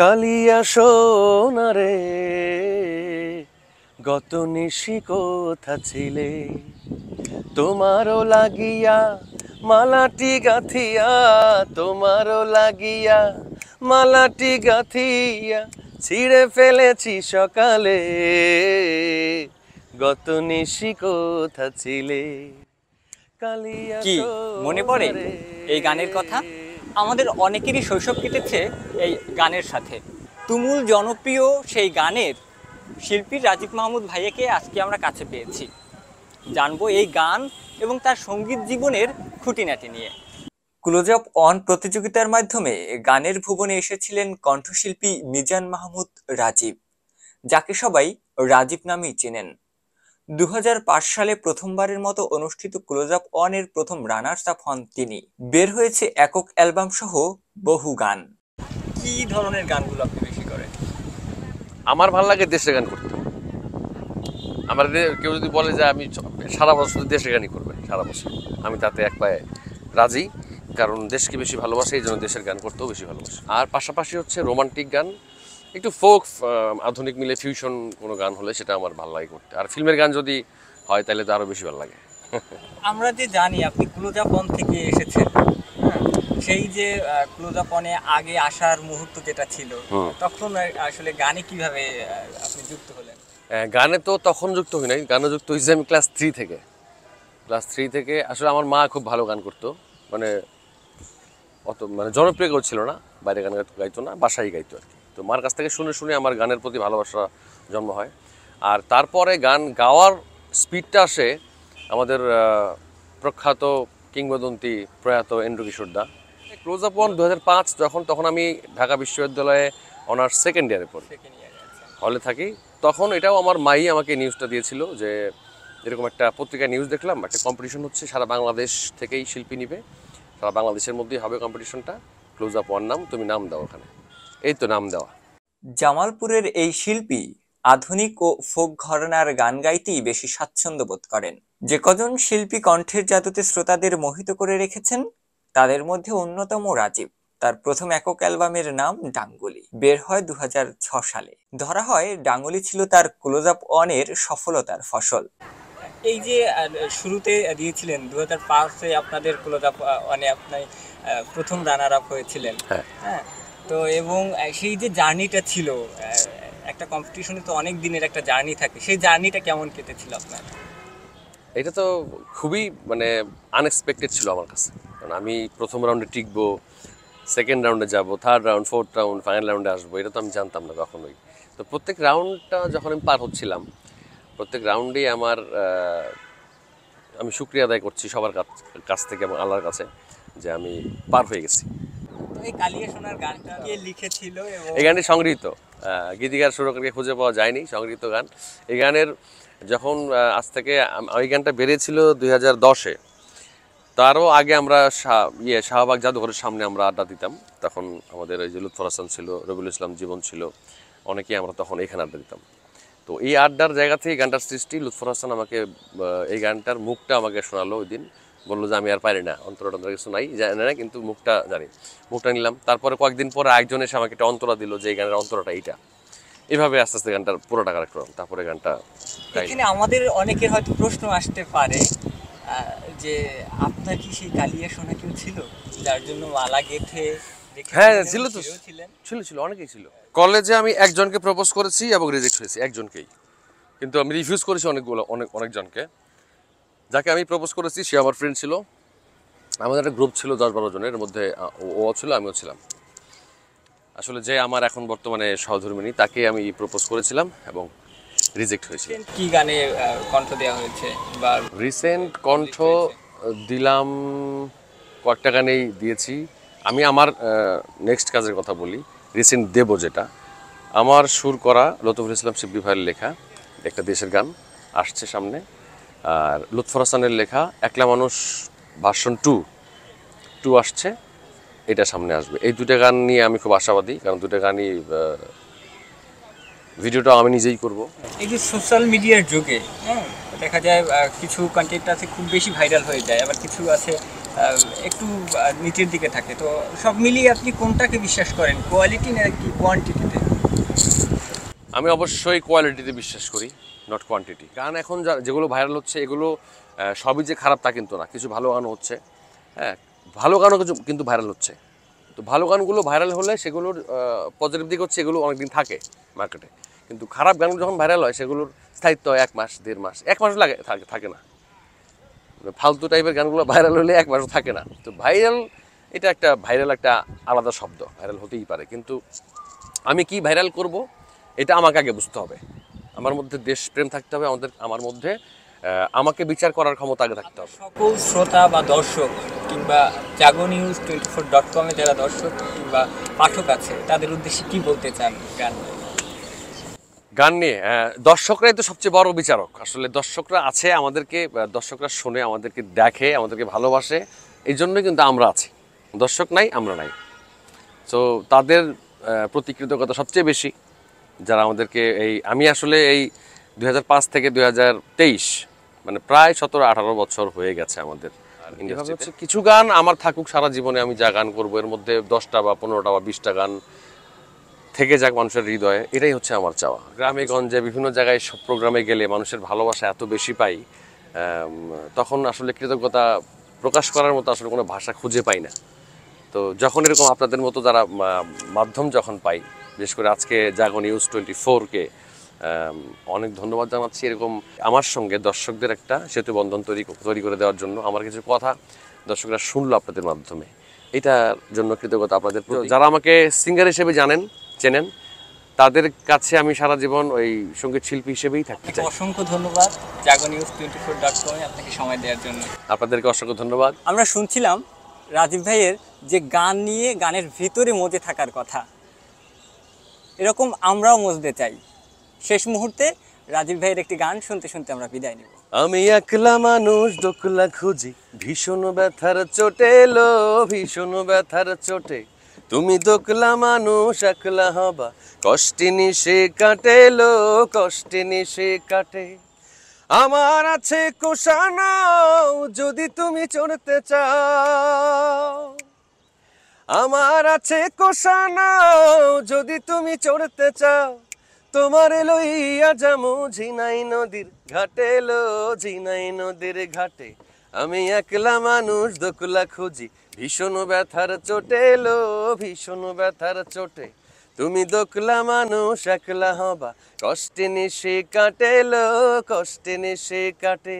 কালিয়া সোনারে গত নিশি কোথা ছিলে? তোমারও লাগিয়া মালাটি গাথিয়া তোমারও লাগিয়া মালাটি গাথিয়া ছিঁড়ে ফেলেছি সকালে। গত নিশি কোথা ছিলে? কালিয়া কি মনে পড়ে। এই গানের কথা? আমাদের অনেকেরই শৈশব কেটেছে এই গানের সাথে। তুমুল জনপ্রিয় সেই গানের শিল্পী রাজীব মাহমুদ ভাইয়াকে আজকে আমরা কাছে পেয়েছি। জানব এই গান এবং তার সংগীত জীবনের খুঁটিনাটি নিয়ে। ক্লোজ আপ অন প্রতিযোগিতার মাধ্যমে গানের ভুবনে এসেছিলেন কণ্ঠশিল্পী মিজান মাহমুদ রাজীব, যাকে সবাই রাজীব নামেই চেনেন। দু হাজার পাঁচ সালে প্রথমবারের মতো অনুষ্ঠিত ক্লোজ আপ এর প্রথম রানার্স আপ হন তিনি। বের হয়েছে একক অ্যালবাম সহ বহু গান। কি ধরনের গানগুলো আপনি বেশি করেন? আমার ভালো লাগে দেশের গান করতে। আমার কেউ যদি বলে যে আমি সারা বছর দেশের গানই করবেন, সারা বছর। আমি তাতে এক পায়ে রাজি, কারণ দেশকে বেশি ভালোবাসে, এই জন্য দেশের গান করতেও বেশি ভালোবাসি। আর পাশাপাশি হচ্ছে রোমান্টিক গান একটু ফোক আধুনিক মিলে ফিউশন কোনো গান হলে সেটা আমার ভালো লাগে করতে। আর ফিল্মের গান যদি হয় তাহলে তো আরও বেশি ভালো লাগে। আমরা যে জানি আপনি ক্লোজ আপ অন থেকে এসেছেন হ্যাঁ, সেই যে ক্লোজ আপ অনে আগে আসার মুহূর্ত যেটা ছিল তখন আসলে গানে কীভাবে আপনি যুক্ত হলেন? গানে তো তখন যুক্ত হই নাই গানে যুক্ত হয়েছি আমি ক্লাস থ্রি থেকে। ক্লাস থ্রি থেকে আসলে আমার মা খুব ভালো গান করতো। মানে অত মানে জনপ্রিয় কেউ ছিল না বাইরে গান গাইতো- গাইতো না বাসায় গাইতো আর কি। তো মার কাছ থেকে শুনে শুনে আমার গানের প্রতি ভালোবাসা জন্ম হয়। আর তারপরে গান গাওয়ার স্পিডটা আসে আমাদের প্রখ্যাত কিংবদন্তি প্রয়াত এন্ড্রু কিশোর দা। ক্লোজ আপ ওয়ান দু হাজার পাঁচ যখন তখন আমি ঢাকা বিশ্ববিদ্যালয়ে অনার্স সেকেন্ড ইয়ারে পড়ি। আচ্ছা। হলে থাকি। তখন এটাও আমার মাই আমাকে নিউজটা দিয়েছিল যে এরকম একটা পত্রিকায় নিউজ দেখলাম একটা কম্পিটিশন হচ্ছে সারা বাংলাদেশ থেকেই শিল্পী নিবে। সারা বাংলাদেশের মধ্যেই হবে কম্পিটিশনটা। ক্লোজ আপ ওয়ান নাম তুমি নাম দাও ওখানে। এই তো নাম দেওয়া। জামালপুরের এই শিল্পী আধুনিক ও ফোক ঘরানার গান গাইতেই বেশি স্বাচ্ছন্দ্য বোধ করেন। যে কজন শিল্পী কণ্ঠের জাদুতে শ্রোতাদের মোহিত করে রেখেছেন তাদের মধ্যে অন্যতম রাজীব। তার প্রথম একক অ্যালবামের নাম ডাঙ্গুলি। বের হয় দু সালে। ধরা হয় ডাঙ্গুলি ছিল তার ক্লোজ আপ অনের সফলতার ফসল। এই যে শুরুতে দিয়েছিলেন দু হাজার পাঁচে আপনাদের ক্লোজ আপ অনে আপনি প্রথম রানার আপ হয়েছিলেন। হ্যাঁ। তো এবং সেই যে জার্নিটা ছিল একটা কম্পিটিশনে তো অনেক দিনের একটা জার্নি থাকে, সেই জার্নিটা কেমন কেটেছিল আপনার? এটা তো খুবই মানে আনএক্সপেক্টেড ছিল আমার কাছে। কারণ আমি প্রথম রাউন্ডে টিকবো সেকেন্ড রাউন্ডে যাব third round fourth round final রাউন্ডে আসব, এটা তো আমি জানতাম না কখনোই। তো প্রত্যেক রাউন্ডটা যখন আমি পার হচ্ছিলাম, প্রত্যেক রাউন্ডেই আমার আমি শুক্রিয়া আদায় করছি সবার কাছ- থেকে এবং আল্লাহর কাছে যে আমি পার হয়ে গেছি। এই গানটা সংগৃহীত। গীতিকার সুরকারকে খুঁজে পাওয়া যায়নি, সংগৃহীত গান। এই গানের যখন আজ থেকে ওই গানটা বেরিয়েছিল দুই হাজার দশে। তারও আগে আমরা ইয়ে শাহবাগ জাদুঘরের সামনে আমরা আড্ডা দিতাম। তখন আমাদের ওই যে লুৎফর হাসান ছিল, রবিউল ইসলাম জীবন ছিল, অনেকেই আমরা তখন এখানে আড্ডা দিতাম। তো এই আড্ডার জায়গা থেকে গানটার সৃষ্টি লুৎফর হাসান আমাকে এই গানটার মুখটা আমাকে শোনালো ওই দিন। বলল যে আমি আর পারি না অন্তরা টন্তরা কিছু নাই জানি না কিন্তু মুখটা জানি। মুখটা নিলাম তারপরে কয়েকদিন পরে একজন এসে আমাকে একটা অন্তরা দিল যে এই গানের অন্তরাটা এইটা। এভাবে আস্তে আস্তে গানটার পুরোটা কালেক্ট করলাম তারপরে গানটা এখানে আমাদের অনেকের হয়তো প্রশ্ন আসতে পারে যে আপনার কি সেই কালিয়া সোনা কেউ ছিল? যার জন্য মালা গেথে হ্যাঁ, ছিল তো। ছিল ছিল অনেকেই ছিল। কলেজে আমি একজনকে প্রপোজ করেছি এবং রিজেক্ট হয়েছি একজনকেই। কিন্তু আমি রিফিউজ করেছি অনেকগুলো অনেক অনেকজনকে। যাকে আমি প্রপোজ করেছি সে আমার ফ্রেন্ড ছিল। আমাদের একটা গ্রুপ ছিল দশ বারো জনের মধ্যে ও- ছিল আমিও ছিলাম। আসলে যে আমার এখন বর্তমানে সহধর্মিনী তাকে আমি প্রপোজ করেছিলাম এবং রিজেক্ট হয়েছিল কি গানে কণ্ঠ দেওয়া হয়েছে বা রিসেন্ট কণ্ঠ দিলাম কয়েকটা গানেই দিয়েছি। আমি আমার নেক্সট কাজের কথা বলি। রিসেন্ট দেব যেটা। আমার সুর করা লতফুল ইসলাম শিবলি ভাইয়ের লেখা একটা দেশের গান আসছে সামনে। আর লুৎফর হাসানের লেখা একলা মানুষ ভার্সন টু টু আসছে, এটা সামনে আসবে। এই দুটো গান নিয়ে আমি খুব আশাবাদী, কারণ দুটো গানই ভিডিওটা আমি নিজেই করব। এই যে সোশ্যাল মিডিয়ার যুগে হ্যাঁ দেখা যায় কিছু কন্টেন্ট আছে খুব বেশি ভাইরাল হয়ে যায়, আবার কিছু আছে একটু নিচের দিকে থাকে। তো সব মিলিয়ে আপনি কোনটাকে বিশ্বাস করেন কোয়ালিটি নাকি কোয়ান্টিটিতে আমি অবশ্যই কোয়ালিটিতে বিশ্বাস করি নট কোয়ান্টিটি গান এখন যা- যেগুলো ভাইরাল হচ্ছে, এগুলো সবই যে খারাপ তা কিন্তু না। কিছু ভালো গানও হচ্ছে। হ্যাঁ ভালো গানও কিছু কিন্তু ভাইরাল হচ্ছে। তো ভালো গানগুলো ভাইরাল হলে সেগুলোর পজিটিভ দিক হচ্ছে এগুলো অনেকদিন থাকে মার্কেটে কিন্তু খারাপ গানগুলো যখন ভাইরাল হয়, সেগুলোর স্থায়িত্ব হয় এক মাস, দেড় মাস, এক মাস লাগে, থাকে থাকে না। মানে ফালতু টাইপের গানগুলো ভাইরাল হলে এক মাসও থাকে না। তো ভাইরাল এটা একটা ভাইরাল একটা আলাদা শব্দ। ভাইরাল হতেই পারে। কিন্তু আমি কি ভাইরাল করব? এটা আমাকে আগে বুঝতে হবে। আমার মধ্যে দেশপ্রেম থাকতে হবে আমাদের আমার মধ্যে আমাকে বিচার করার ক্ষমতা আগে থাকতে হবে। সকল শ্রোতা বা দর্শক কিংবা Jago news twenty four dot কমে যারা দর্শক কিংবা পাঠক আছে তাদের উদ্দেশ্যে কি বলতে চান গান গান নিয়ে দর্শকরাই তো সবচেয়ে বড় বিচারক। আসলে দর্শকরা আছে আমাদেরকে দর্শকরা শোনে আমাদেরকে দেখে আমাদেরকে ভালোবাসে এই জন্যই কিন্তু আমরা আছি। দর্শক নাই আমরা নাই। তো তাদের প্রতি কৃতজ্ঞতা সবচেয়ে বেশি। যারা আমাদেরকে এই আমি আসলে এই দু হাজার পাঁচ থেকে দু হাজার তেইশ মানে প্রায় সতেরো আঠারো বছর হয়ে গেছে আমাদের কিছু গান আমার থাকুক সারা জীবনে আমি যা গান করব এর মধ্যে দশটা বা পনেরোটা বা বিশটা গান থেকে যাক মানুষের হৃদয়ে এটাই হচ্ছে আমার চাওয়া। গ্রামে গঞ্জে বিভিন্ন জায়গায় সব প্রোগ্রামে গেলে মানুষের ভালোবাসা এত বেশি পাই তখন আসলে কৃতজ্ঞতা প্রকাশ করার মতো আসলে কোনো ভাষা খুঁজে পাই না। তো যখন এরকম আপনাদের মতো যারা মাধ্যম যখন পাই বিশেষ করে আজকে জাগো নিউজ টোয়েন্টি ফোরকে অনেক ধন্যবাদ জানাচ্ছি এরকম আমার সঙ্গে দর্শকদের একটা সেতু বন্ধন তৈরি তৈরি করে দেওয়ার জন্য। আমার কিছু কথা দর্শকরা শুনলো আপনাদের মাধ্যমে। এটার জন্য কৃতজ্ঞতা আপনাদের যারা আমাকে সিঙ্গার হিসেবে জানেন চেনেন তাদের কাছে আমি সারা জীবন ওই সংগীত শিল্পী হিসেবেই থাকি অসংখ্য ধন্যবাদ। Jago news twenty four dot কমে আপনাকে সময় দেওয়ার জন্য। আপনাদেরকে অসংখ্য ধন্যবাদ। আমরা শুনছিলাম রাজীব ভাইয়ের যে গান নিয়ে, গানের ভিতরে মজে থাকার কথা। এরকম আমরাও মজতে চাই। শেষ মুহূর্তে রাজীব ভাইয়ের একটি গান শুনতে শুনতে আমরা বিদায় নিব। আমি একলা মানুষ দোকলা খুঁজি, ভীষণ ব্যথার চোটে লো ভীষণ ব্যথার চোটে। তুমি দোকলা মানুষ, একলা হবা, কষ্টে নিশে কাটে লো কষ্টে নিশে কাটে। আমার আছে কোষানাও যদি তুমি চড়তে চাও। আমার আছে কোষানাও যদি তুমি চড়তে চাও। তোমার লইয়া যামু ঝিনাই নদীর ঘাটে, লো ঝিনাই নদীর ঘাটে। আমি একলা মানুষ দোকলা খুঁজি, ভীষণ ব্যথার চোটে, লো ভীষণ ব্যথার চোটে। তুমি দোকলা মানুষ একলা হবা। কষ্টে নিশে কাটে লো কষ্টে নিশে কাটে।